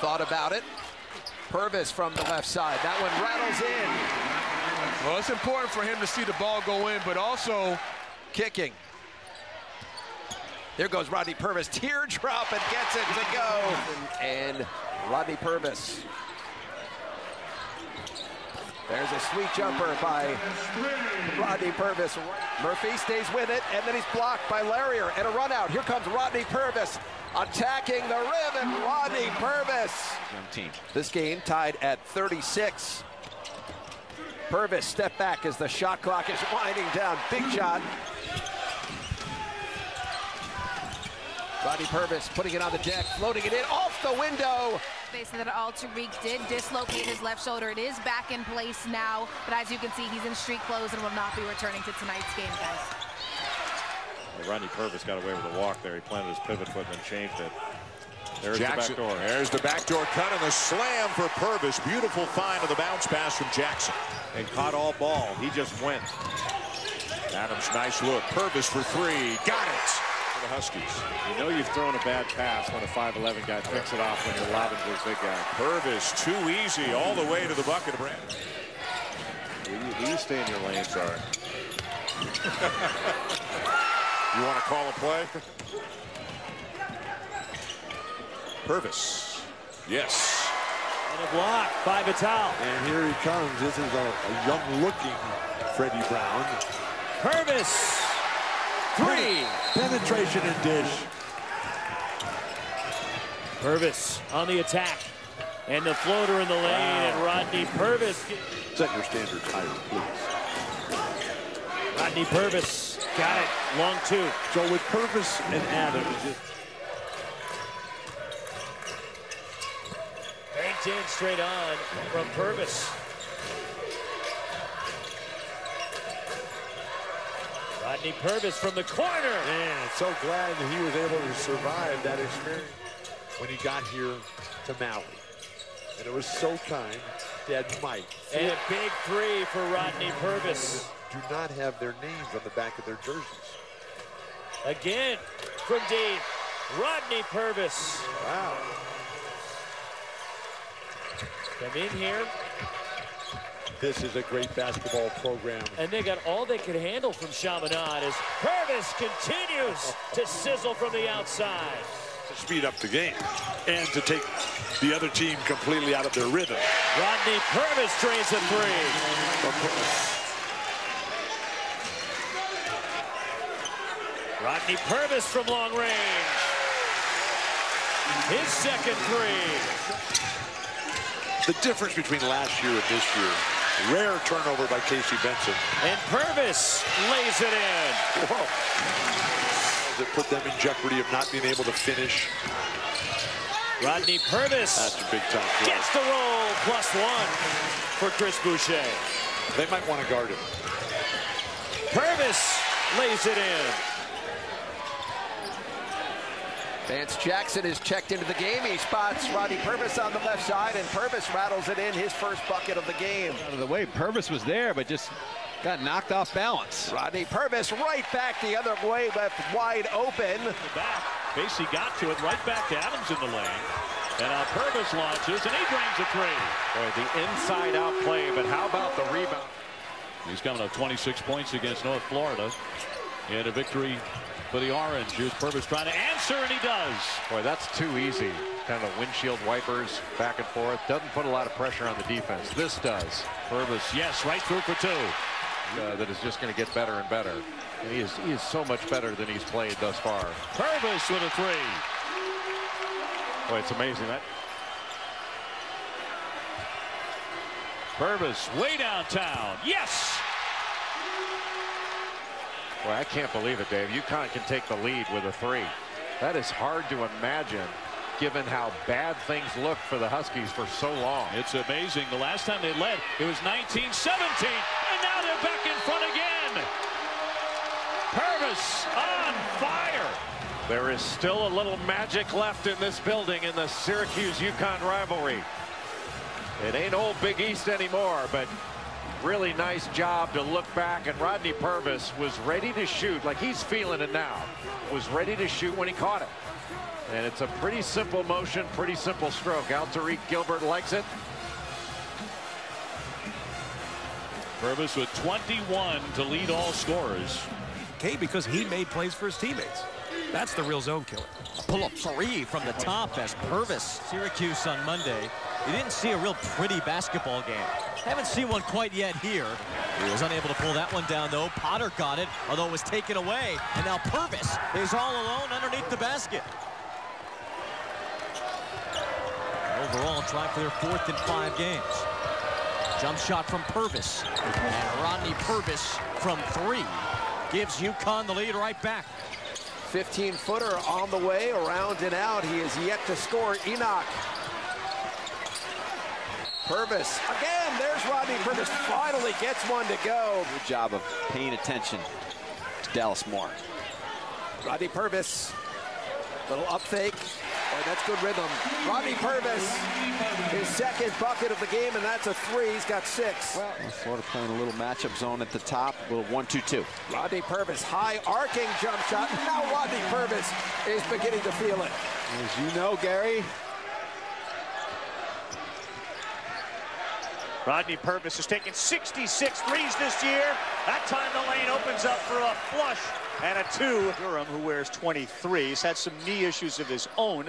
thought about it. Purvis from the left side. That one rattles in. Well, it's important for him to see the ball go in, but also kicking. There goes Rodney Purvis. Teardrop and gets it to go. And Rodney Purvis. There's a sweet jumper by Rodney Purvis. Murphy stays with it, and then he's blocked by Larrier. And a run out. Here comes Rodney Purvis attacking the rim, and Rodney Purvis. Team. This game tied at 36. Purvis step back as the shot clock is winding down. Big shot. Rodney Purvis putting it on the deck, floating it in off the window. Facing that Alterique did dislocate his left shoulder. It is back in place now, but as you can see, he's in street clothes and will not be returning to tonight's game, guys. Well, Rodney Purvis got away with a walk there. He planted his pivot foot and then changed it. There's Jackson, the back door. There's the backdoor cut and the slam for Purvis. Beautiful find of the bounce pass from Jackson. And caught all ball. He just went. Adams, nice look. Purvis for three. Got it for the Huskies. You know you've thrown a bad pass when a 5'11 guy picks it off when you're lobbing to a big guy. Purvis too easy all the way to the bucket. Brand. Will you, will you stay in your lane, sorry? you want to call a play? Purvis. Yes. And a block by Vital. And here he comes. This is a, a young-looking Freddie Brown. Purvis. Three. Penetration and dish. Purvis on the attack. And the floater in the lane. Wow. And Rodney Purvis. Set your standards higher, please. Rodney Purvis got it. Long two. So with Purvis and Adams, Banked in straight on from Purvis. Rodney Purvis from the corner. Man, so glad that he was able to survive that experience when he got here to Maui. And it was so kind. Dad Mike. And a big three for Rodney Purvis. Do not have their names on the back of their jerseys. Again from deep. Rodney Purvis. Wow. Come in here. This is a great basketball program. And they got all they could handle from Chaminade as Purvis continues to sizzle from the outside. To speed up the game and to take the other team completely out of their rhythm. Rodney Purvis drains a three. Rodney Purvis from long range. His second three. The difference between last year and this year, rare turnover by Casey Benson. And Purvis lays it in. Whoa. Does it put them in jeopardy of not being able to finish? Rodney Purvis. That's a big time play. Gets the roll, plus one for Chris Boucher. They might want to guard him. Purvis lays it in. Vance Jackson is checked into the game. He spots Rodney Purvis on the left side, and Purvis rattles it in his first bucket of the game. Out of the way, Purvis was there, but just got knocked off balance. Rodney Purvis right back the other way, left wide open. Back. Basie got to it, right back to Adams in the lane. And now Purvis launches, and he drains a three. Boy, the inside-out play, but how about the rebound? He's coming up 26 points against North Florida. And a victory for the Orange. Here's Purvis trying to answer, and he does. Boy, that's too easy. Kind of windshield wipers back and forth. Doesn't put a lot of pressure on the defense. This does. Purvis, yes, right through for two. Uh, that is just going to get better and better. And he is, he is so much better than he's played thus far. Purvis with a three. Boy, it's amazing. That Purvis way downtown. Yes! Boy, I can't believe it, Dave. UConn can take the lead with a three. That is hard to imagine given how bad things looked for the Huskies for so long. It's amazing. The last time they led, it was 1917, and now they're back in front again. Purvis on fire. There is still a little magic left in this building in the Syracuse-UConn rivalry. It ain't old Big East anymore, but really nice job to look back and Rodney Purvis was ready to shoot like he's feeling it now was ready to shoot when he caught it And it's a pretty simple motion, pretty simple stroke. Alterique Gilbert likes it. Purvis with 21 to lead all scorers. Okay, because he made plays for his teammates. That's the real zone killer. Pull-up three from the top as Purvis. Syracuse on Monday. You didn't see a real pretty basketball game. Haven't seen one quite yet here. He was unable to pull that one down, though. Potter got it, although it was taken away. And now Purvis is all alone underneath the basket. Overall, trying for their fourth in five games. Jump shot from Purvis. And Rodney Purvis from three gives UConn the lead right back. 15-footer on the way, around and out. He is yet to score. Enoch. Purvis. Again, there's Rodney Purvis. Finally gets one to go. Good job of paying attention to Dallas Moore. Rodney Purvis. Little up fake. Oh, that's good rhythm. Rodney Purvis, his second bucket of the game, and that's a three. He's got six. Well, Florida playing a little matchup zone at the top, a little one-two-two. Rodney Purvis, high arcing jump shot. Now Rodney Purvis is beginning to feel it. As you know, Gary, Rodney Purvis has taken 66 threes this year. That time the lane opens up for a flush and a two. Durham, who wears 23, has had some knee issues of his own.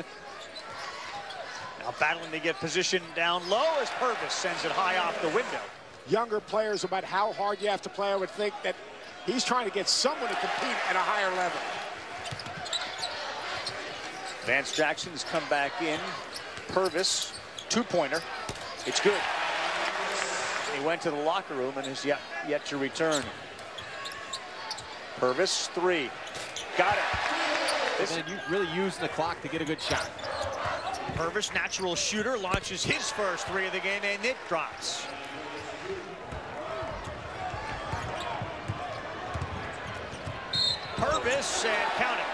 Now battling to get position down low as Purvis sends it high off the window. Younger players about how hard you have to play. I would think that he's trying to get someone to compete at a higher level. Vance Jackson's come back in. Purvis, two-pointer. It's good. He went to the locker room and is yet, yet to return. Purvis, three. Got it. This and you really using the clock to get a good shot. Purvis, natural shooter, launches his first three of the game, and it drops. Purvis, and count it.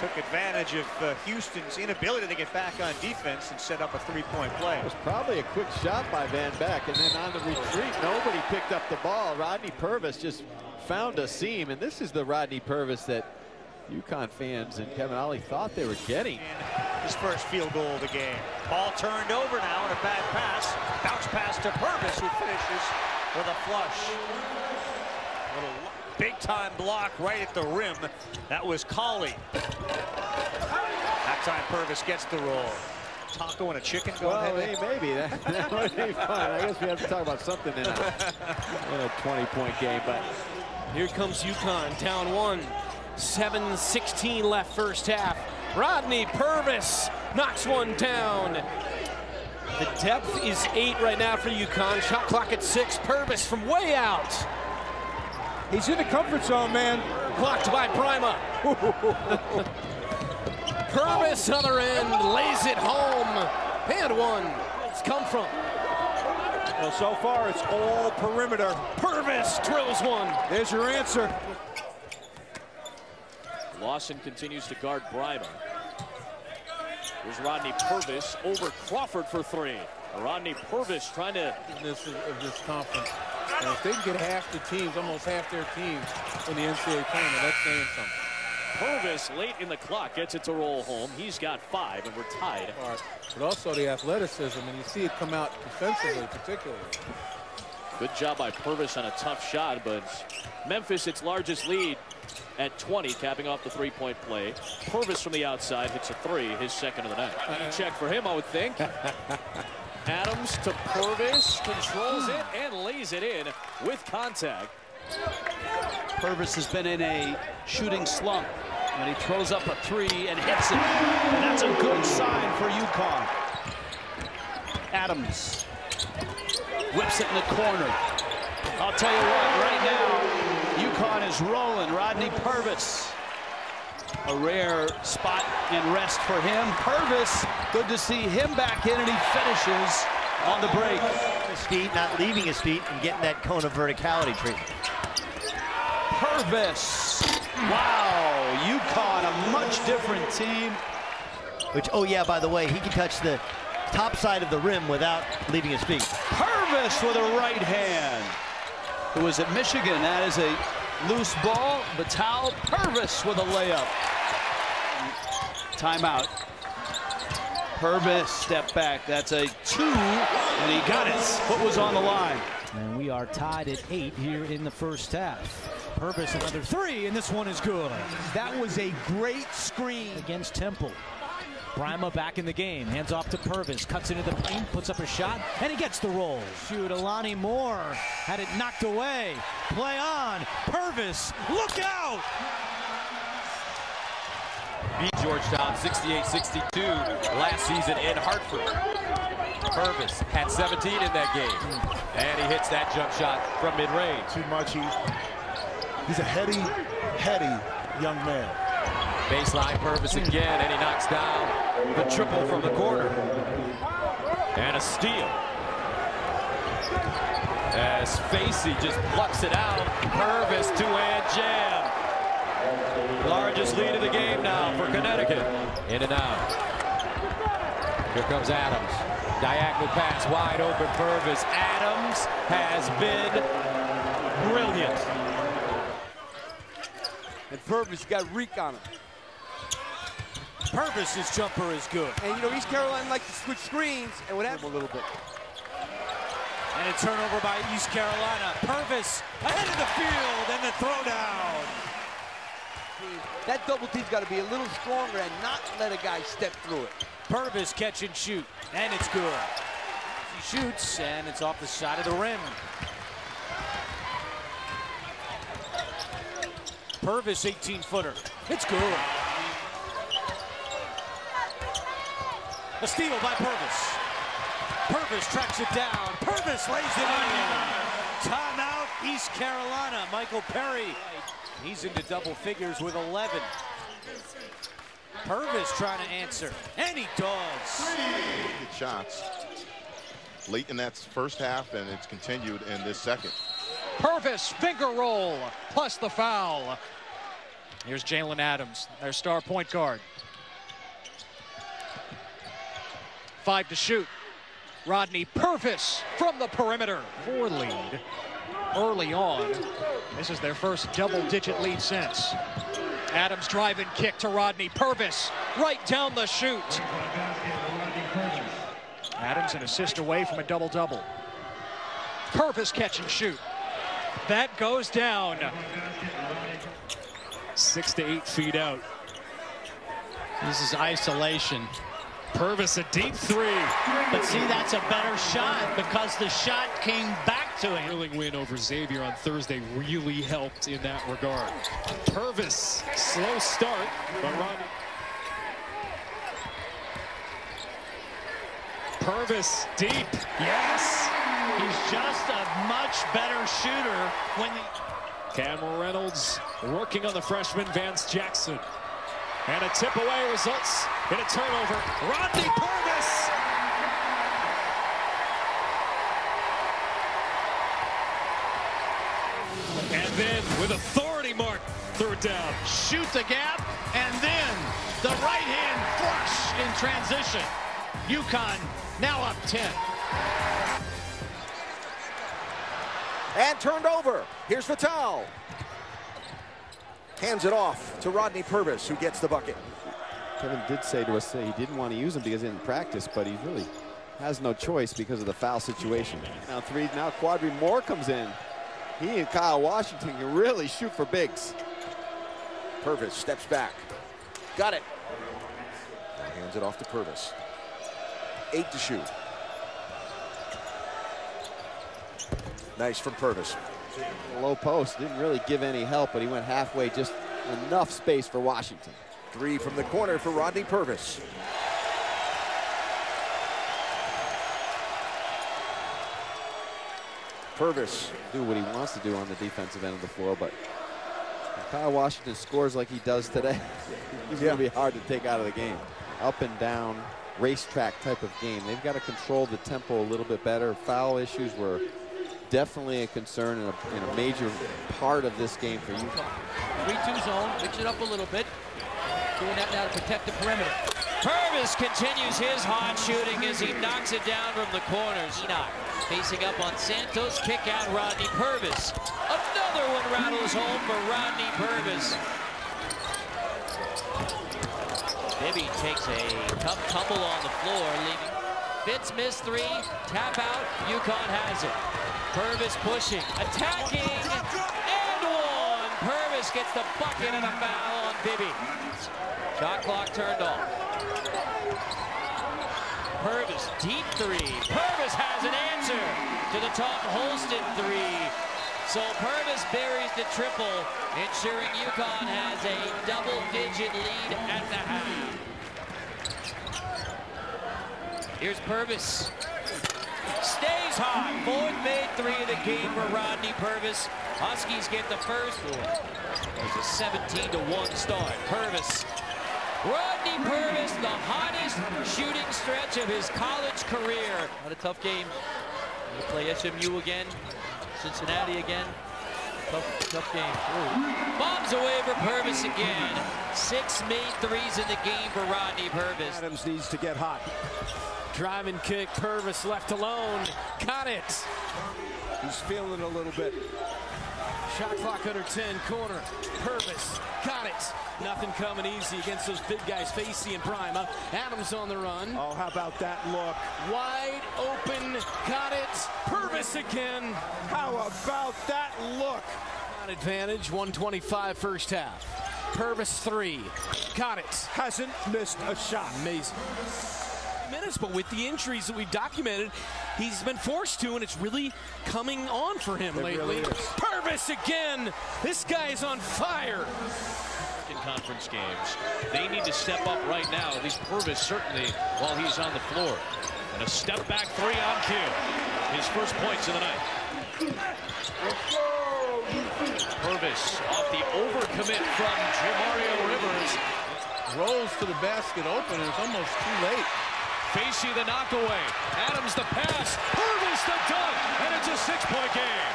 Took advantage of uh, Houston's inability to get back on defense and set up a three-point play. It was probably a quick shot by Van Beck, and then on the retreat, nobody picked up the ball. Rodney Purvis just found a seam, and this is the Rodney Purvis that UConn fans and Kevin Ollie thought they were getting. And his first field goal of the game. Ball turned over now and a bad pass. Bounce pass to Purvis, who finishes with a flush. Little big time block right at the rim. That was Colley. That time Purvis gets the roll. Taco and a chicken going well, hey, maybe. That, that would be fun. I guess we have to talk about something in a, in a 20-point game. But Here comes UConn, down one. 7-16 left first half. Rodney Purvis knocks one down. The depth is eight right now for UConn. Shot clock at six. Purvis from way out. He's in the comfort zone, man. Blocked by Brimah. Purvis, other end, lays it home. And one. It's come from. Well, so far it's all perimeter. Purvis drills one. There's your answer. Lawson continues to guard Brimah. Here's Rodney Purvis over Crawford for three. Rodney Purvis trying to... This of this conference. And if they can get half the teams, almost half their teams in the NCAA tournament, that's saying something. Purvis late in the clock gets it to roll home. He's got five, and we're tied. But also the athleticism, and you see it come out defensively, particularly. Good job by Purvis on a tough shot, but Memphis, its largest lead at 20, capping off the three-point play. Purvis from the outside hits a three, his second of the night. Uh-huh. Check for him, I would think. Adams to Purvis, controls it and lays it in with contact. Purvis has been in a shooting slump when he throws up a three and hits it. And that's a good sign for UConn. Adams whips it in the corner. I'll tell you what, right now, UConn is rolling. Rodney Purvis. A rare spot and rest for him. Purvis, good to see him back in, and he finishes on the break. His feet, not leaving his feet, and getting that cone of verticality treatment. Purvis. Wow, UConn, a much different team. Which, oh yeah, by the way, he can touch the top side of the rim without leaving his feet. Purvis with a right hand. Who was at Michigan. That is a Loose ball. Vital Purvis with a layup. Timeout. Purvis step back. That's a two, and he got it. Foot was on the line. And we are tied at eight here in the first half. Purvis another three, and this one is good. That was a great screen against Temple. Brimah back in the game. Hands off to Purvis. Cuts into the paint, puts up a shot, and he gets the roll. Shoot, Alani Moore had it knocked away. Play on. Purvis, look out! Beat Georgetown 68-62 last season in Hartford. Purvis had 17 in that game. And he hits that jump shot from mid-range. Too much. He, he's a heady, heady young man. Baseline Purvis again, and he knocks down the triple from the corner. And a steal. As Facey just plucks it out. Purvis two-hand jam. Largest lead of the game now for Connecticut. In and out. Here comes Adams. Diagonal pass, wide open for Purvis. Adams has been brilliant. And Purvis got reek on him. Purvis's jumper is good. And you know, East Carolina likes to switch screens, and what happened a little bit. And a turnover by East Carolina. Purvis ahead of the field and the throwdown. That double team's got to be a little stronger and not let a guy step through it. Purvis catch and shoot, and it's good. He shoots, and it's off the side of the rim. Purvis 18-footer. It's good. A steal by Purvis. Purvis tracks it down. Purvis lays it in. Timeout, East Carolina. Michael Perry. He's into double figures with 11. Purvis trying to answer, and he does. Good shots late in that first half, and it's continued in this second. Purvis finger roll plus the foul. Here's Jalen Adams, their star point guard. Five to shoot. Rodney Purvis from the perimeter. Four lead early on. This is their first double-digit lead since. Adams drive and kick to Rodney Purvis. Right down the chute. Adams an assist away from a double-double. Purvis catch and shoot. That goes down. Six to eight feet out. This is isolation. Purvis a deep three. But see, that's a better shot because the shot came back to him. Thrilling win over Xavier on Thursday really helped in that regard. Purvis, slow start, but Rodney. Purvis deep, yes. He's just a much better shooter when the Cam Reynolds working on the freshman Vance Jackson. And a tip away results in a turnover. Rodney Purvis. Shoot the gap, and then the right hand flush in transition. UConn now up 10. And turned over. Here's Vital. Hands it off to Rodney Purvis, who gets the bucket. Kevin did say to us that he didn't want to use him because he didn't practice, but he really has no choice because of the foul situation. Now three, now Quadri Moore comes in. He and Kyle Washington can really shoot for bigs. Purvis steps back. Got it. Now hands it off to Purvis. Eight to shoot. Nice from Purvis. Low post, didn't really give any help, but he went halfway, just enough space for Washington. Three from the corner for Rodney Purvis. Purvis. Do what he wants to do on the defensive end of the floor, but Kyle Washington scores like he does today, he's yeah. going to be hard to take out of the game. Up and down, racetrack type of game. They've got to control the tempo a little bit better. Foul issues were definitely a concern and a, and a major part of this game for you. 3-2 zone, mix it up a little bit. Doing that now to protect the perimeter. Purvis continues his hot shooting as he knocks it down from the corners. Enoch facing up on Santos, kick out Rodney Purvis. One rattles home for Rodney Purvis. Bibby takes a tough tumble on the floor, leaving Fitz missed three, tap out, UConn has it. Purvis pushing, attacking, and one. Purvis gets the bucket and a foul on Bibby. Shot clock turned off. Purvis, deep three. Purvis has an answer to the Tom Holston three. So Purvis buries the triple, ensuring UConn has a double-digit lead at the half. Here's Purvis. Stays hot. Fourth made three of the game for Rodney Purvis. Huskies get the first. It's a 17 to 1 start. Purvis. Rodney Purvis, the hottest shooting stretch of his college career. Not a tough game. They play SMU again. Cincinnati again. Tough, tough game. Ooh. Bombs away for Purvis again. Six made threes in the game for Rodney Purvis. Adams needs to get hot. Driving kick, Purvis left alone. Got it. He's feeling a little bit. Shot clock under 10, corner. Purvis, got it. Nothing coming easy against those big guys, Facey and Brimah. Adams on the run. Oh, how about that look? Wide open, got it. Purvis again. How about that look? On advantage, 125 first half. Purvis three, got it. Hasn't missed a shot. Amazing minutes, but with the injuries that we've documented, he's been forced to, and it's really coming on for him it lately. Really Purvis again. This guy is on fire. In conference games, they need to step up right now. At least Purvis certainly while he's on the floor. And a step back three on cue. His first points of the night. Purvis off the overcommit from Jamario Rivers. Rolls to the basket open, and it's almost too late. Facey the knockaway. Adams the pass. Purvis the dunk. And it's a six-point game.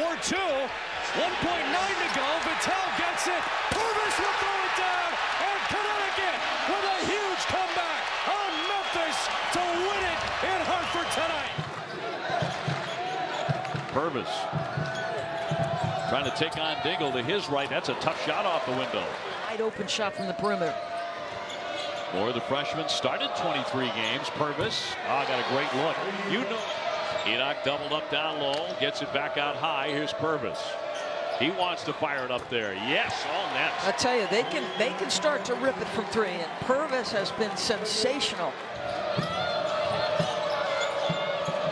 4-2. 1.9 to go. Vitale gets it. Purvis will throw it down. And Connecticut with a huge comeback to win it in Hartford tonight. Purvis trying to take on Dingle to his right. That's a tough shot off the window. Wide open shot from the perimeter. Moore, the freshman, started 23 games. Purvis, ah, oh, got a great look. You know, Enoch doubled up down low, gets it back out high. Here's Purvis. He wants to fire it up there. Yes, all net. I tell you, they can they can start to rip it from three, and Purvis has been sensational.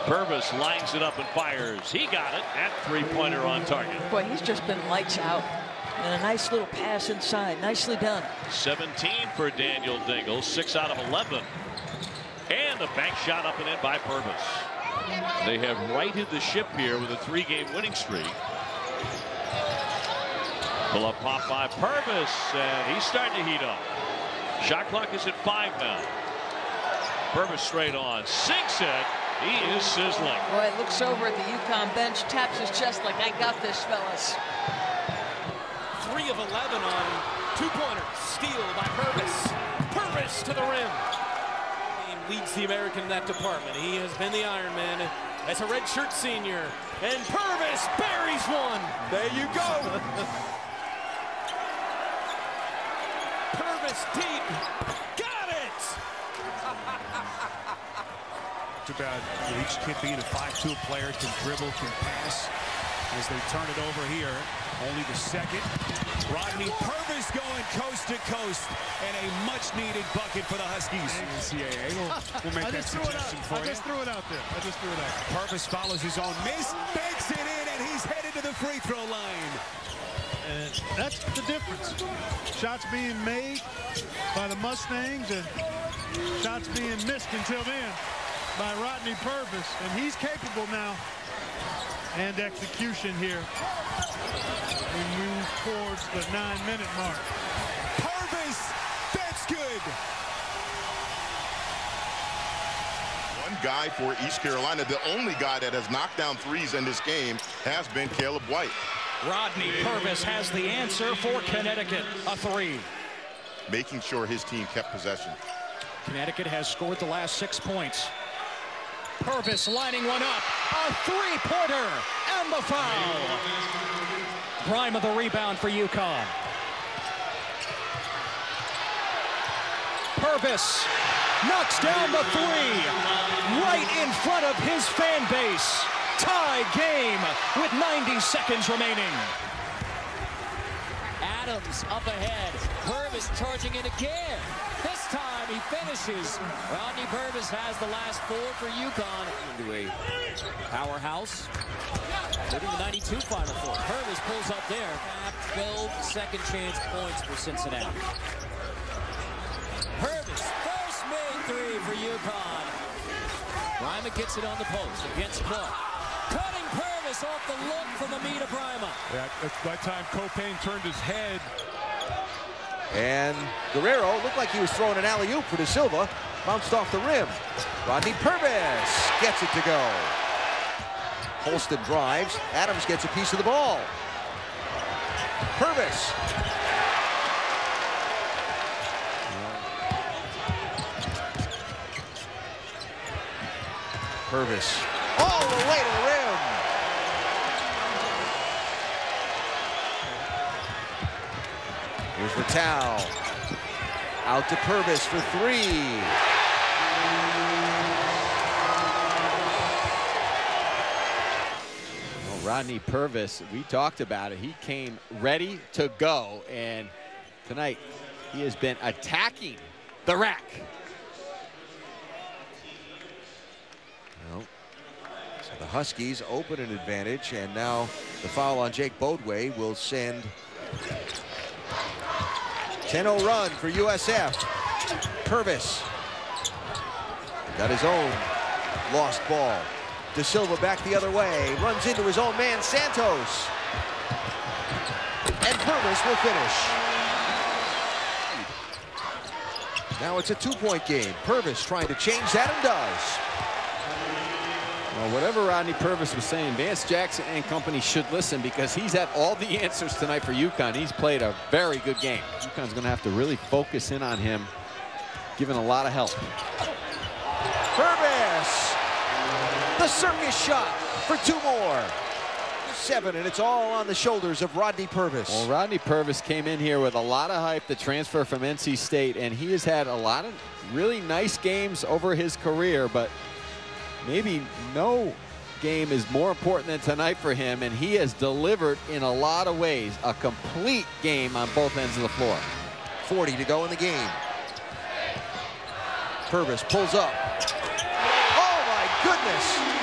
Purvis lines it up and fires. He got it. That three-pointer on target. Boy, he's just been lights out. And a nice little pass inside. Nicely done. 17 for Daniel Dingle. 6 out of 11. And a bank shot up and in by Purvis. They have righted the ship here with a three-game winning streak. Pull up pop by Purvis, and he's starting to heat up. Shot clock is at five now. Purvis straight on, sinks it. He is sizzling. Boy, looks over at the UConn bench, taps his chest like, I got this, fellas. Three of 11 on two-pointers. Steal by Purvis. Purvis to the rim. He leads the American in that department. He has been the Iron Man as a redshirt senior. And Purvis buries one. There you go. Purvis deep. Got it! It's about each kid being a 5'2 player, can dribble, can pass. As they turn it over here, only the second. Rodney Purvis going coast to coast, and a much-needed bucket for the Huskies. NCAA will, will make that suggestion for I you. just threw it out there. I just threw it out there. Purvis follows his own miss, banks it in, and he's headed to the free throw line. And that's the difference. Shots being made by the Mustangs and shots being missed until then by Rodney Purvis. And he's capable now. And execution here. We move towards the nine-minute mark. Purvis, that's good. One guy for East Carolina, the only guy that has knocked down threes in this game has been Caleb White. Rodney Purvis has the answer for Connecticut. A three. Making sure his team kept possession. Connecticut has scored the last six points. Purvis lining one up. A three-pointer and the foul. of the rebound for UConn. Purvis knocks down the three right in front of his fan base. Tie game with 90 seconds remaining. Adams up ahead. Purvis charging it again. Time he finishes. Rodney Purvis has the last four for UConn. Into a powerhouse. Moving the 92 Final Four. Purvis pulls up there. 12 second chance points for Cincinnati. Purvis, first made three for UConn. Brimah gets it on the post against Clark. Cutting Purvis off the look from Amida Brimah. Yeah, by the time Copain turned his head, And Guerrero looked like he was throwing an alley-oop for De Silva. Bounced off the rim. Rodney Purvis gets it to go. Holston drives. Adams gets a piece of the ball. Purvis. Purvis all the way to the Here's Ratal. Out to Purvis for three. Well, Rodney Purvis, we talked about it. He came ready to go, and tonight he has been attacking the rack. Well, so the Huskies open an advantage, and now the foul on Jake Bodway will send 10-0 run for USF. Purvis got his own lost ball. De Silva back the other way, runs into his own man, Santos. And Purvis will finish. Now it's a two-point game. Purvis trying to change that and does. Well, whatever Rodney Purvis was saying, Vance Jackson and company should listen because he's had all the answers tonight for UConn. He's played a very good game. UConn's going to have to really focus in on him, giving a lot of help. Purvis! The circus shot for two more. Seven, and it's all on the shoulders of Rodney Purvis. Well, Rodney Purvis came in here with a lot of hype, the transfer from NC State, and he has had a lot of really nice games over his career, but maybe no game is more important than tonight for him, and he has delivered in a lot of ways. A complete game on both ends of the floor. 40 to go in the game. Purvis pulls up. Oh my goodness!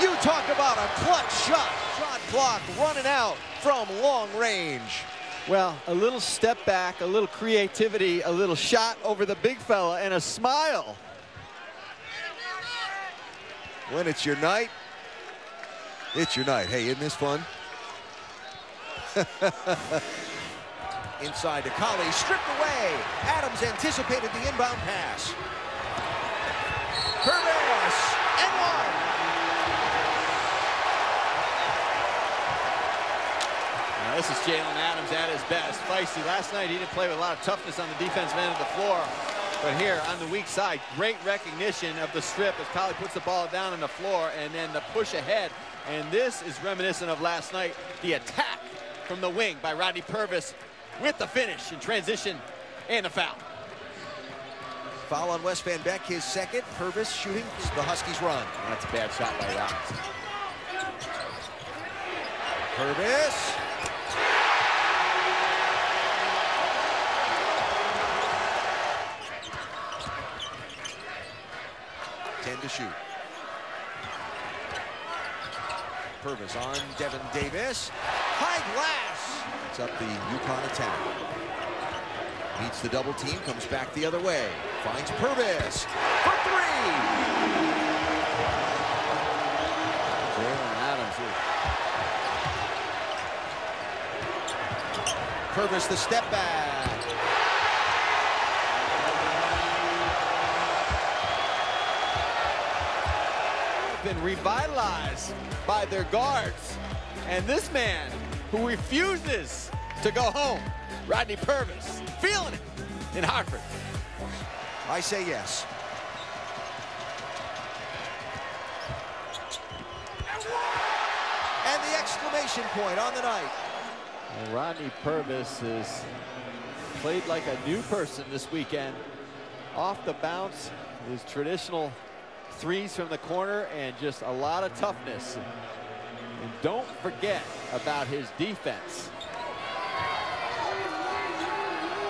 You talk about a clutch shot. Shot clock running out from long range. Well, a little step back, a little creativity, a little shot over the big fella, and a smile. When it's your night, it's your night. Hey, isn't this fun? Inside to Colley, stripped away. Adams anticipated the inbound pass. Purvis, and one. Now, this is Jalen Adams at his best. Feisty. Last night, he didn't play with a lot of toughness on the defensive end of the floor. But here on the weak side, great recognition of the strip as Colley puts the ball down on the floor and then the push ahead. And this is reminiscent of last night, the attack from the wing by Rodney Purvis with the finish in transition and the foul. Foul on West Van Beck, his second. Purvis shooting the Huskies run. That's a bad shot by Adams. Purvis. To shoot. Purvis on Devin Davis. High glass. It's up the UConn attack. Meets the double team, comes back the other way. Finds Purvis for three. Jalen Adams. Purvis the step back. been revitalized by their guards. And this man, who refuses to go home, Rodney Purvis, feeling it in Hartford. I say yes. And the exclamation point on the night. And Rodney Purvis has played like a new person this weekend. Off the bounce, his traditional threes from the corner and just a lot of toughness. And don't forget about his defense.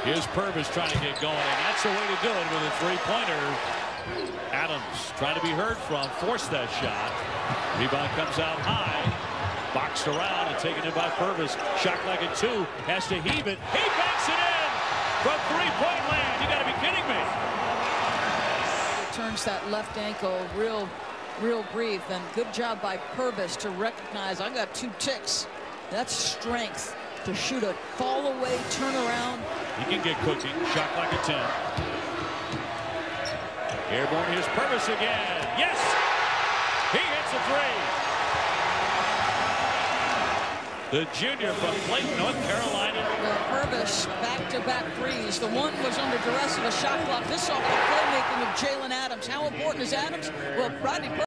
Here's Purvis trying to get going, and that's the way to do it with a three-pointer. Adams trying to be heard from, forced that shot. Rebound comes out high, boxed around and taken in by Purvis. Shot like a two, has to heave it. He banks it in from three-point land. You got to be kidding me. Turns that left ankle real, real brief, and good job by Purvis to recognize I got two ticks. That's strength to shoot a fall away turnaround. He can get cooking. Shot like a 10. Airborne, here's Purvis again. Yes! He hits a three. The junior from Clayton, North Carolina. Purvis back-to-back threes. The one was under duress of a shot clock. This off the playmaking of Jalen Adams. How important is Adams? Well, Rodney